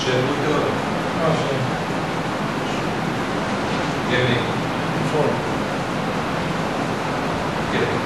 Should we do it? Oh, Motion. Give me, Four. give me.